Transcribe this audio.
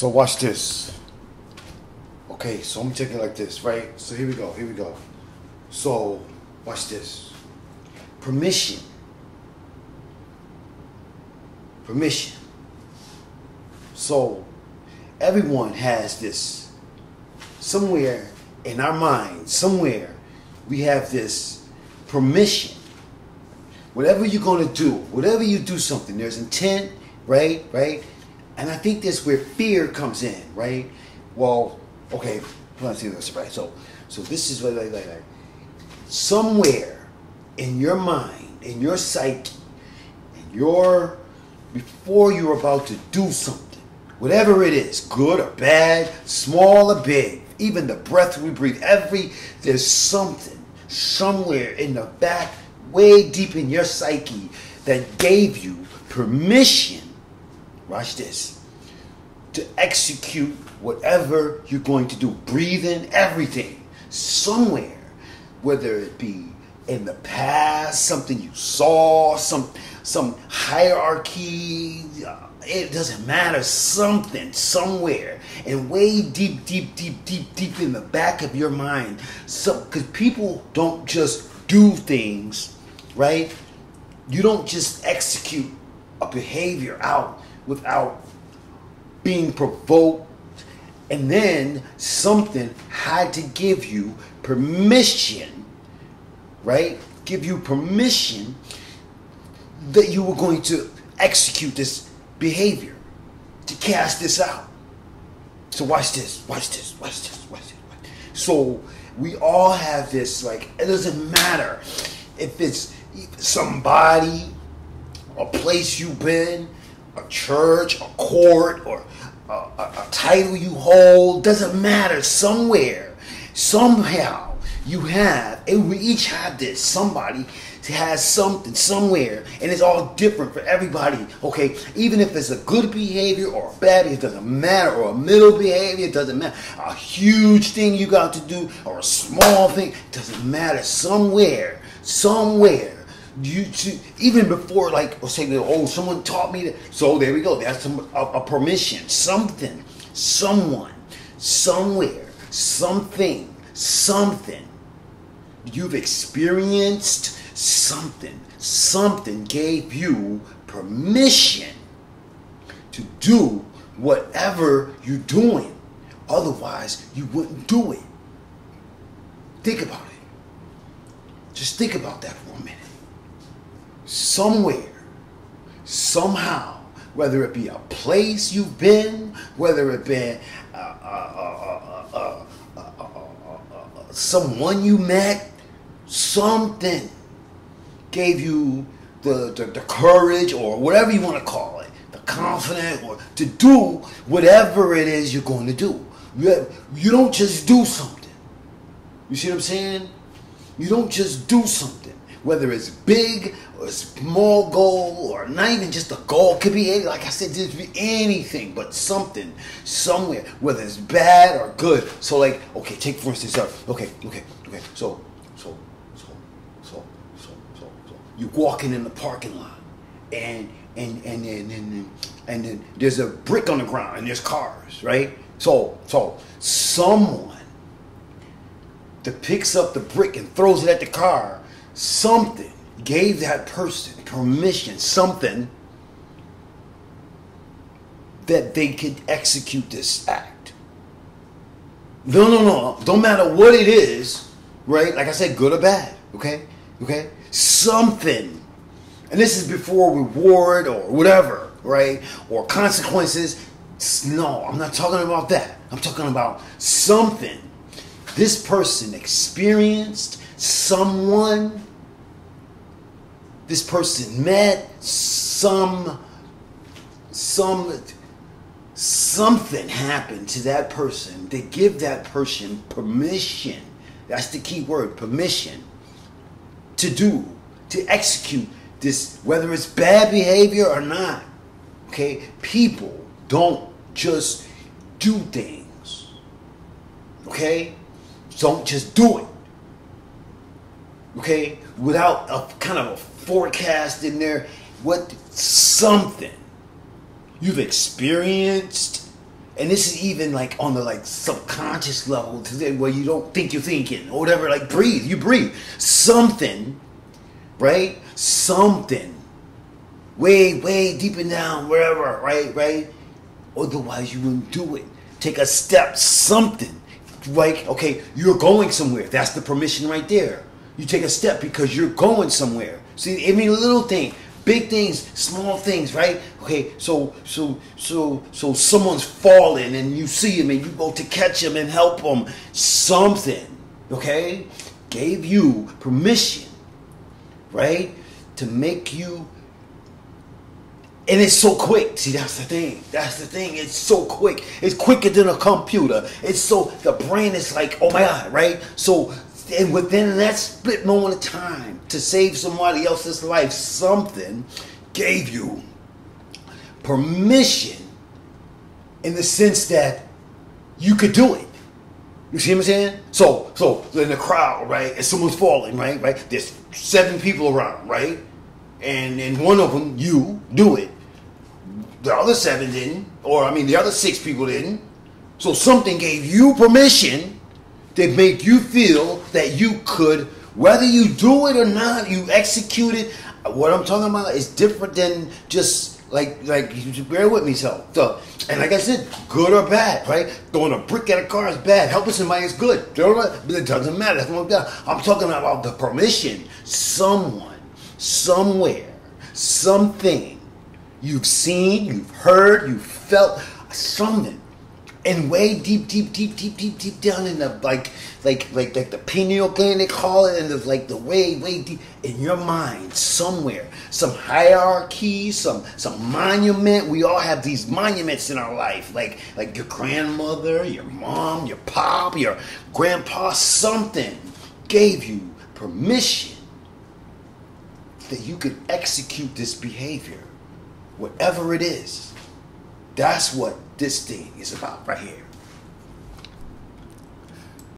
So watch this. Okay, so I'm take it like this, right? So here we go, here we go. So watch this. Permission. Permission. So everyone has this somewhere in our mind, somewhere we have this permission. Whatever you're gonna do, whatever you do something, there's intent, right? Right? And I think that's where fear comes in, right? Well, okay, let's see this right. So so this is what like, like, like somewhere in your mind, in your psyche, in your before you're about to do something, whatever it is, good or bad, small or big, even the breath we breathe, every there's something somewhere in the back, way deep in your psyche, that gave you permission. Watch this. To execute whatever you're going to do. Breathe in everything. Somewhere. Whether it be in the past, something you saw, some some hierarchy, uh, it doesn't matter, something, somewhere, and way deep, deep, deep, deep, deep in the back of your mind. So, because people don't just do things, right? You don't just execute a behavior out without being provoked, and then something had to give you permission, right? Give you permission that you were going to execute this behavior, to cast this out. So watch this, watch this, watch this, watch this. Watch this. So we all have this, like, it doesn't matter if it's somebody, a place you've been, a church, a court, or a, a, a title you hold, doesn't matter, somewhere, somehow you have, and we each have this, somebody has something somewhere, and it's all different for everybody. Okay, even if it's a good behavior or a bad it doesn't matter, or a middle behavior, it doesn't matter. A huge thing you got to do, or a small thing, doesn't matter. Somewhere, somewhere. You to, even before like say oh someone taught me that so there we go that's some, a, a permission something someone somewhere something something you've experienced something, something gave you permission to do whatever you're doing. Otherwise, you wouldn't do it. Think about it. Just think about that for a minute. Somewhere, somehow, whether it be a place you've been, whether it be uh, uh, uh, someone you met, something gave you the, the, the courage or whatever you want to call it, the confidence or to do whatever it is you're going to do. You, you don't just do something. You see what I'm saying? You don't just do something. Whether it's big or small goal or not even just a goal, could be any, like I said, just be anything but something somewhere, whether it's bad or good. So like, okay, take for instance, uh, okay, okay, okay. So, so, so, so, so, so, so you're walking in the parking lot and and and and, and, and then there's a brick on the ground and there's cars, right? So so someone that picks up the brick and throws it at the car, something gave that person permission, something that they could execute this act. No, no, no. Don't matter what it is, right? Like I said, good or bad, okay? Okay? something. And this is before reward or whatever, right? Or consequences. No, I'm not talking about that. I'm talking about something. This person experienced someone. This person met some some something happened to that person to give that person permission. That's the key word, permission to do, to execute this, whether it's bad behavior or not. Okay? People don't just do things. Okay? Don't just do it. Okay? Without a kind of a forecast in there, what something you've experienced and this is even like on the like subconscious level to where you don't think you're thinking or whatever. Like breathe, you breathe something, right? Something, way way deep and down, wherever, right, right. Otherwise, you wouldn't do it. Take a step, something, like okay, you're going somewhere. That's the permission right there. You take a step because you're going somewhere. See, mean, little thing big things, small things, right? Okay, so so so so someone's falling and you see him and you go to catch him and help him. Something, okay, gave you permission, right, to make you. And it's so quick. See, that's the thing. That's the thing. It's so quick. It's quicker than a computer. It's so the brain is like, oh my god, right? So and within that split moment of time to save somebody else's life, something gave you permission in the sense that you could do it. You see what I'm saying? So, so in the crowd, right, and someone's falling, right, right. There's seven people around, right, and and one of them, you do it. The other seven didn't, or I mean, the other six people didn't. So something gave you permission they make you feel that you could, whether you do it or not, you execute it. What I'm talking about is different than just like like you bear with me so so and like I said, good or bad, right? Throwing a brick at a car is bad. Helping somebody is good. But it doesn't matter. I'm talking about the permission. Someone, somewhere, something you've seen, you've heard, you've felt something and way deep, deep, deep, deep, deep, deep down in the like, like, like, like the pineal gland they call it, and the like the way, way deep in your mind somewhere, some hierarchy, some, some monument. We all have these monuments in our life, like, like your grandmother, your mom, your pop, your grandpa. Something gave you permission that you could execute this behavior, whatever it is. That's what this thing is about right here.